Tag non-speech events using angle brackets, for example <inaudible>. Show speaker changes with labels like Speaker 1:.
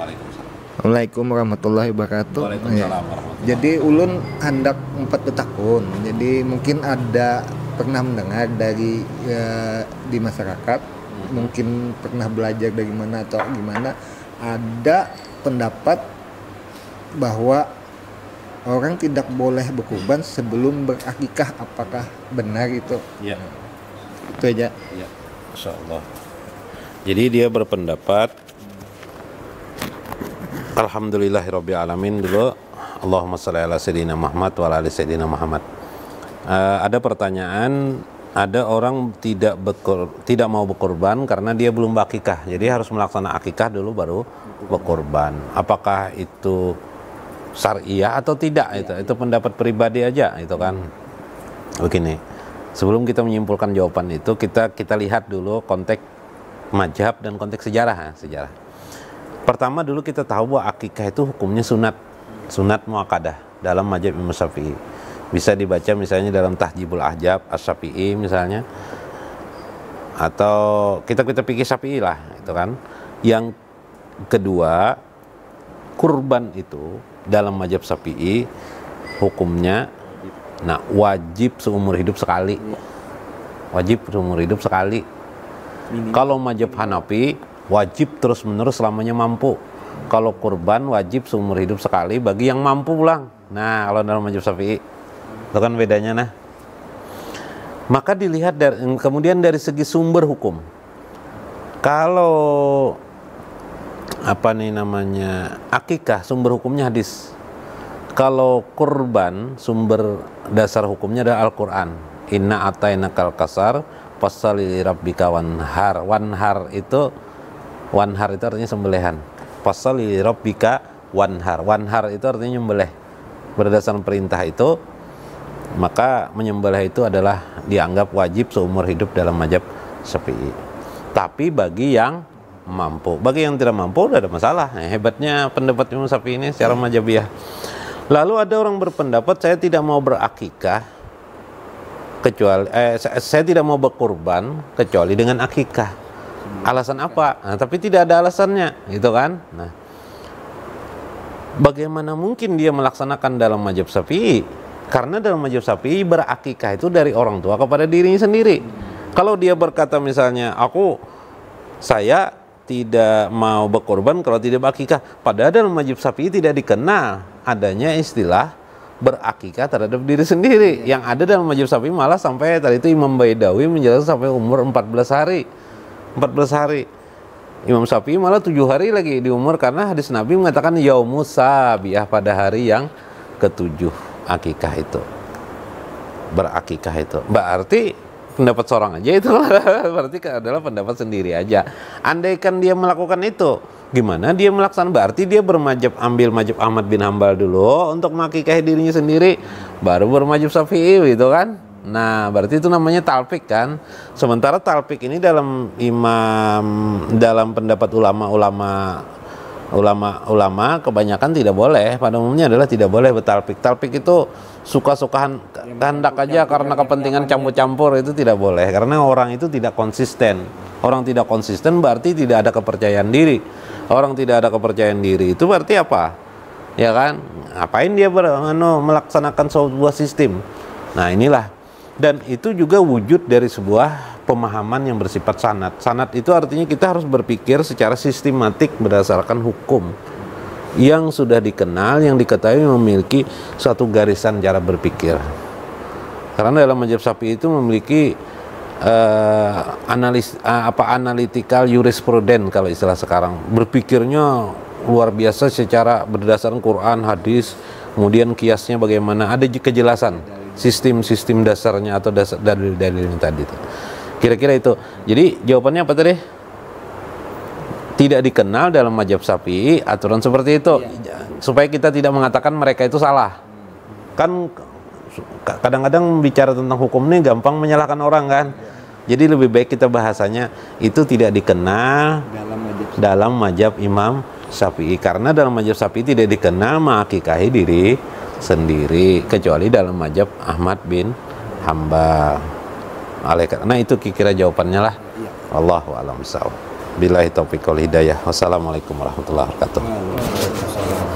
Speaker 1: Assalamualaikum warahmatullahi wabarakatuh.
Speaker 2: Waalaikumsalam
Speaker 1: Ya.
Speaker 2: warahmatullahi
Speaker 1: Jadi ulun hendak empat tahun. Jadi mungkin ada pernah mendengar dari ya, di masyarakat, mungkin pernah belajar dari mana atau gimana, ada pendapat bahwa orang tidak boleh berkurban sebelum berakikah. Apakah benar itu?
Speaker 2: Ya,
Speaker 1: Itu aja.
Speaker 2: ya. Masya Allah. Jadi dia berpendapat Alhamdulillahirabbil alamin dulu Allahumma shalli ala sayyidina Muhammad wa ala sayyidina Muhammad. Eh, ada pertanyaan ada orang tidak bekur, tidak mau berkorban karena dia belum akikah. Jadi harus melaksanakan akikah dulu baru berkorban. Apakah itu syariah atau tidak itu? Itu pendapat pribadi aja itu kan. Begini. Sebelum kita menyimpulkan jawaban itu, kita kita lihat dulu konteks majhab dan konteks sejarah, ya, sejarah. Pertama dulu kita tahu bahwa akikah itu hukumnya sunat, sunat muakadah dalam majhab Imam Syafi'i. Bisa dibaca misalnya dalam Tahjibul Ahjab As-Syafi'i misalnya atau kita kita pikir Syafi'i lah itu kan. Yang kedua kurban itu dalam majhab Syafi'i hukumnya nah wajib seumur hidup sekali. Wajib seumur hidup sekali. Kalau majhab Hanafi wajib terus menerus selamanya mampu. Kalau kurban wajib seumur hidup sekali bagi yang mampu pulang. Nah kalau dalam majhab Syafi'i itu kan bedanya nah. Maka dilihat dari, kemudian dari segi sumber hukum. Kalau apa nih namanya akikah sumber hukumnya hadis. Kalau kurban sumber dasar hukumnya adalah Al-Quran. Inna atainakal kasar pasali rabbika wanhar. Wanhar itu wanhar itu artinya sembelihan. Pasali rabbika wanhar. Wanhar itu artinya nyembelih. Berdasarkan perintah itu maka menyembelih itu adalah dianggap wajib seumur hidup dalam majab Syafi'i. Tapi bagi yang mampu, bagi yang tidak mampu udah ada masalah. Nah, hebatnya pendapat Imam Syafi'i ini secara majabiyah. Lalu ada orang berpendapat saya tidak mau berakikah kecuali eh, saya, tidak mau berkurban kecuali dengan akikah. Alasan apa? Nah, tapi tidak ada alasannya, gitu kan? Nah, bagaimana mungkin dia melaksanakan dalam majab Syafi'i? Karena dalam majab Syafi'i berakikah itu dari orang tua kepada dirinya sendiri. Kalau dia berkata misalnya, aku saya tidak mau berkorban kalau tidak berakikah. Padahal dalam majib Syafi'i tidak dikenal adanya istilah berakikah terhadap diri sendiri. Yang ada dalam majib Syafi'i malah sampai tadi itu Imam Baidawi menjelaskan sampai umur 14 hari. 14 hari. Imam Syafi'i malah tujuh hari lagi di umur karena hadis Nabi mengatakan yaumus sabiah pada hari yang ketujuh. Akikah itu. Berakikah itu. Berarti pendapat seorang aja itu. <laughs> Berarti adalah pendapat sendiri aja. Andaikan dia melakukan itu gimana dia melaksanakan? Berarti dia bermajab ambil majab Ahmad bin Hambal dulu untuk mengakikahi dirinya sendiri baru bermajab Syafi'i gitu kan nah berarti itu namanya talpik kan? Sementara talpik ini dalam imam dalam pendapat ulama-ulama ulama-ulama kebanyakan tidak boleh. Pada umumnya adalah tidak boleh bertalpik. Talpik itu suka-sukaan kehendak aja karena kepentingan campur-campur itu tidak boleh. Karena orang itu tidak konsisten. Orang tidak konsisten berarti tidak ada kepercayaan diri. Orang tidak ada kepercayaan diri itu berarti apa? Ya kan? Ngapain dia ber, anu, melaksanakan sebuah sistem? Nah inilah dan itu juga wujud dari sebuah pemahaman yang bersifat sanat. Sanat itu artinya kita harus berpikir secara sistematik berdasarkan hukum yang sudah dikenal, yang diketahui memiliki suatu garisan cara berpikir. Karena dalam majab sapi itu memiliki uh, analis uh, apa analytical jurisprudence kalau istilah sekarang. Berpikirnya luar biasa secara berdasarkan Quran, hadis, kemudian kiasnya bagaimana, ada kejelasan sistem-sistem dasarnya atau dasar dalil-dalilnya tadi itu. Kira-kira itu. Jadi jawabannya apa tadi? Tidak dikenal dalam majab sapi aturan seperti itu. Supaya kita tidak mengatakan mereka itu salah. Kan kadang-kadang bicara tentang hukum ini gampang menyalahkan orang kan. Jadi lebih baik kita bahasanya itu tidak dikenal
Speaker 1: Dalam majab
Speaker 2: dalam majab Imam Syafi'i karena dalam majab Syafi'i tidak dikenal mengakikahi diri sendiri kecuali dalam majab Ahmad bin Hambal. Oleh karena itu kira jawabannya lah. Allahu a'lam bishawab. Billahi taufiq wal hidayah. Wassalamualaikum warahmatullahi wabarakatuh.